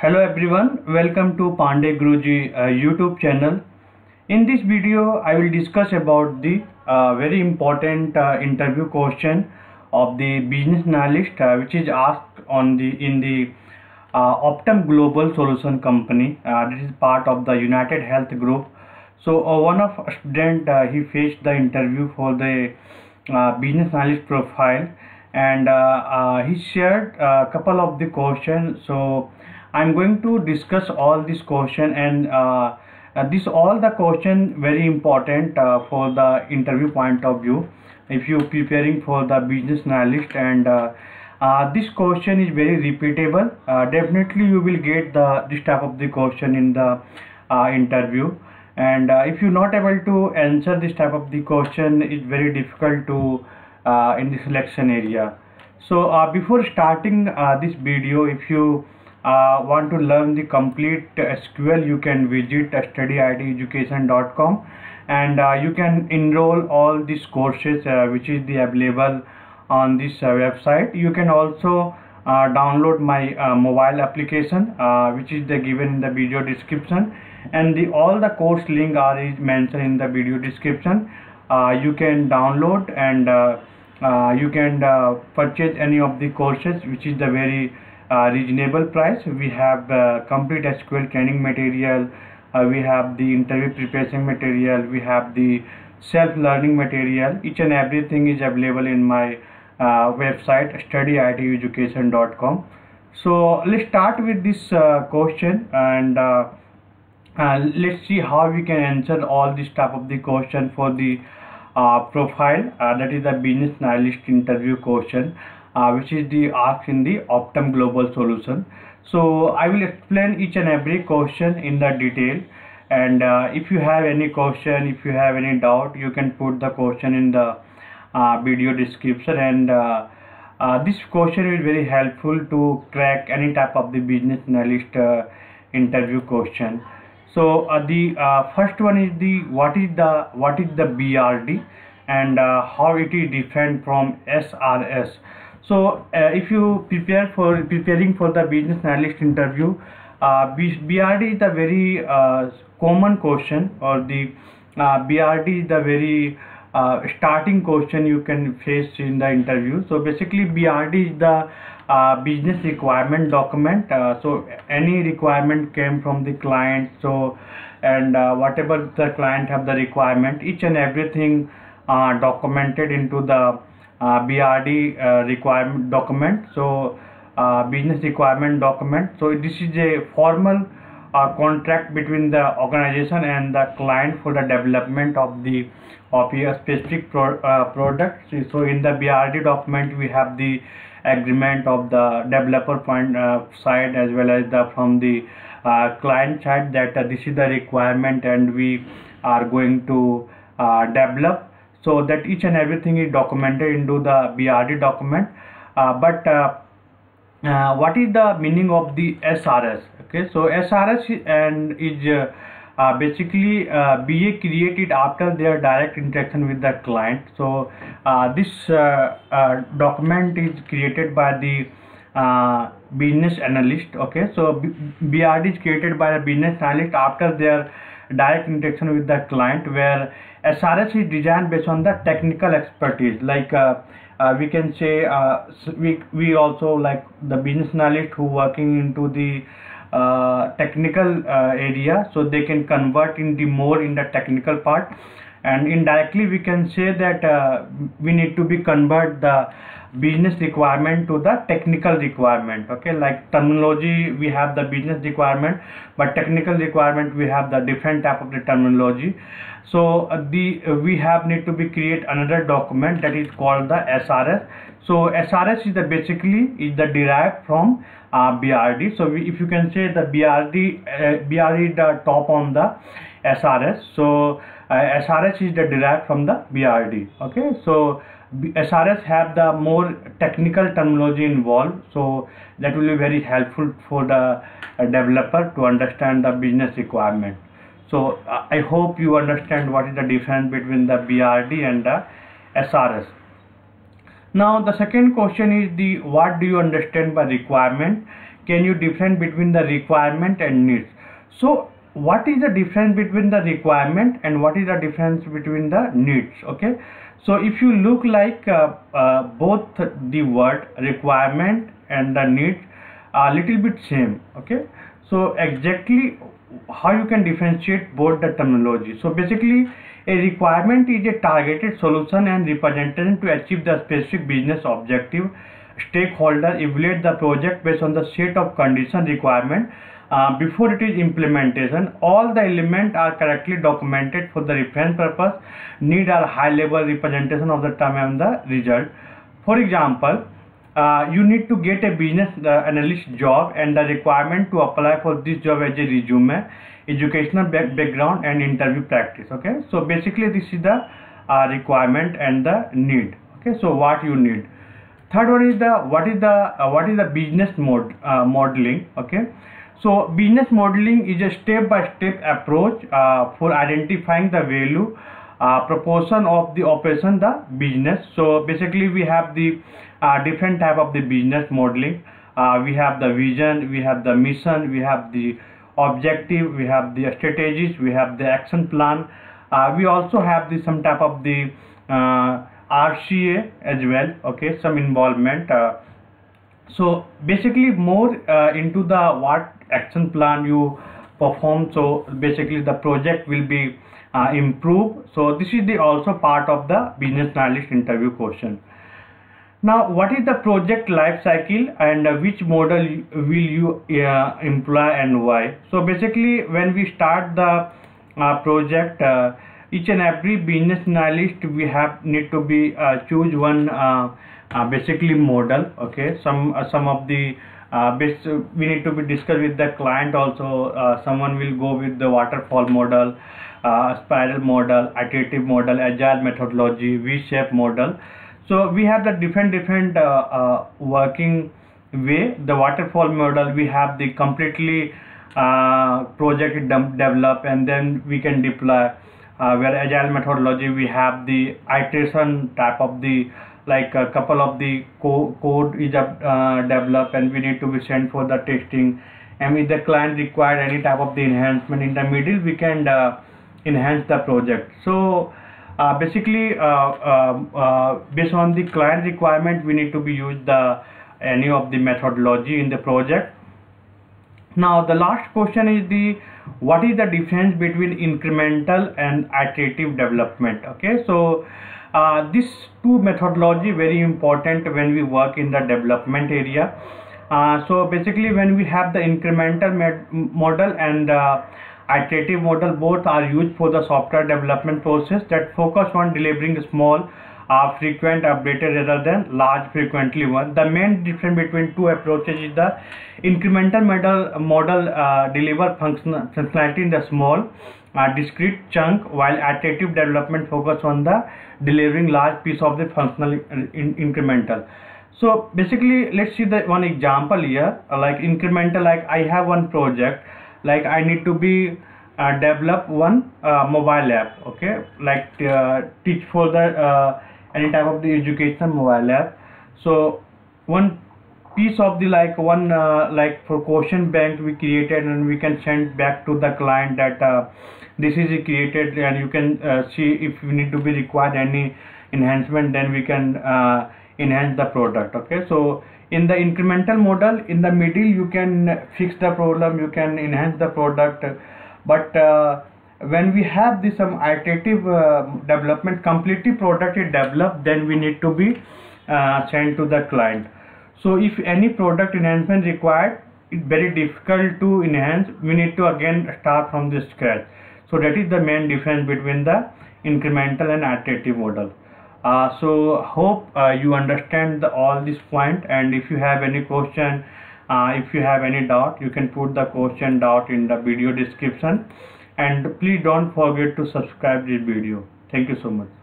Hello everyone, welcome to Pandey Guruji uh, YouTube channel. In this video, I will discuss about the uh, very important uh, interview question of the business analyst, uh, which is asked on the in the uh, Optum Global Solution Company. Uh, this is part of the United Health Group. So one of student he faced the interview for the business analyst profile, and he shared a couple of the questions. So I'm going to discuss all this question and uh, uh, this all the question very important uh, for the interview point of view. If you preparing for the business analyst and uh, this question is very repeatable. Definitely you will get the this type of the question in the interview. And uh, if you're not able to answer this type of the question it's very difficult to uh, in the selection area. So uh, before starting this video if you uh, want to learn the complete SQL, you can visit studyiteducation.com and uh, you can enroll all these courses uh, which is the available on this uh, website. You can also uh, download my uh, mobile application which is the given in the video description and the all the course link are is mentioned in the video description. You can download and you can purchase any of the courses which is the very uh, reasonable price. We have uh, complete sql training material. Uh, we have the interview preparation material. We have the self learning material. Each and everything is available in my uh, website studyiteducation.com so let's start with this uh, question and uh, let's see how we can answer all this type of the question for the profile. That is the business analyst interview question uh, which is the asked in the Optum Global Solution. So I will explain each and every question in the detail. And uh, if you have any question if you have any doubt you can put the question in the uh, video description. And uh, uh, this question is very helpful to crack any type of the business analyst uh, interview question. So the first one is the what is the what is the brd and how it is different from srs so uh, if you prepare for preparing for the business analyst interview uh, brd is the very uh, common question or the brd is the very uh, starting question you can face in the interview. So basically brd is the uh, business requirement document. Uh, so any requirement came from the client. So and whatever the client have the requirement each and everything documented into the uh, brd uh, requirement document. So uh, business requirement document. So this is a formal uh, contract between the organization and the client for the development of the of a specific pro, uh, product. So in the brd document we have the agreement of the developer point uh, side as well as the from the client side that this is the requirement and we are going to develop so that each and everything is documented into the brd document uh, but uh, uh, what is the meaning of the SRS? Okay, so SRS and is uh, uh, basically uh, BA created after their direct interaction with the client. So uh, this uh, document is created by the business analyst. Okay, so B- BRD is created by the business analyst after their direct interaction with the client, where SRS is designed based on the technical expertise, like. Uh, uh, we can say uh, we we also like the business analyst who working into the uh, technical uh, area so they can convert in the more in the technical part and indirectly we can say that uh, we need to be convert the business requirement to the technical requirement okay? Like terminology we have the business requirement but technical requirement we have the different type of the terminology. So uh, the uh, we have need to be create another document that is called the srs so srs is the basically is the derived from uh, brd so we, if you can say the brd uh, brd the top on the srs so srs is the derived from the brd okay? So SRS have the more technical terminology involved, so that will be very helpful for the uh, developer to understand the business requirement. So uh, I hope you understand what is the difference between the BRD and the SRS. Now the second question is the what do you understand by requirement? can you difference between the requirement and needs so what is the difference between the requirement and what is the difference between the needs okay? So if you look like uh, uh, both the word requirement and the needs are little bit same okay? So exactly how you can differentiate both the terminology. So basically a requirement is a targeted solution and representation to achieve the specific business objective. Stakeholder evaluate the project based on the set of condition requirement uh, before it is implementation all the elements are correctly documented for the reference purpose. Need a high level representation of the term and the result. For example uh, you need to get a business uh, analyst job and the requirement to apply for this job as a resume educational back background and interview practice okay? So basically this is the uh, requirement and the need okay? So what you need. Third one is the what is the uh, what is the business mode uh, modeling okay so business modeling is a step-by-step -step approach uh, for identifying the value uh, proportion of the operation the business. So basically we have the uh, different type of the business modeling. Uh, we have the vision, we have the mission, we have the objective, we have the strategies, we have the action plan. Uh, we also have the some type of the uh, RCA as well. Okay, some involvement so basically more uh, into the what action plan you perform so basically the project will be uh, improved. So this is the also part of the business analyst interview question. Now what is the project life cycle and uh, which model will you uh, employ and why? So basically when we start the uh, project uh, each and every business analyst we have need to be choose one uh, basically model okay? Some uh, some of the uh, best we need to be discussed with the client also. Someone will go with the waterfall model spiral model iterative model agile methodology v-shape model. So we have the different different working way. The waterfall model we have the completely uh, project develop and then we can deploy. Uh, where agile methodology we have the iteration type of the like a couple of the co code is uh, developed and we need to be sent for the testing. And if the client required any type of the enhancement in the middle we can uh, enhance the project. So uh, basically uh, um, uh, based on the client requirement we need to be use the any of the methodology in the project. Now the last question is the what is the difference between incremental and iterative development? Okay so uh, this two methodology very important when we work in the development area. Uh, so basically when we have the incremental model and uh, iterative model both are used for the software development process that focus on delivering small uh, frequent updated rather than large frequently one. The main difference between two approaches is the incremental model model uh, deliver function functionality in the small uh, discrete chunk while iterative development focus on the delivering large piece of the functional in incremental. So basically let's see the one example here uh, like incremental like i have one project like i need to be uh, develop one uh, mobile app okay? Like uh, teach for the uh, any type of the education mobile app. So one piece of the like one uh, like for question bank we created and we can send back to the client that this is created and you can uh, see if you need to be required any enhancement then we can uh, enhance the product okay? So in the incremental model in the middle you can fix the problem you can enhance the product but uh, when we have this some iterative uh, development completely product is developed then we need to be uh, sent to the client. So if any product enhancement required it's very difficult to enhance. We need to again start from the scratch. So that is the main difference between the incremental and iterative model. Uh, so hope uh, you understand the, all this point. point and if you have any question uh, if you have any doubt you can put the question doubt in the video description and please don't forget to subscribe this video. Thank you so much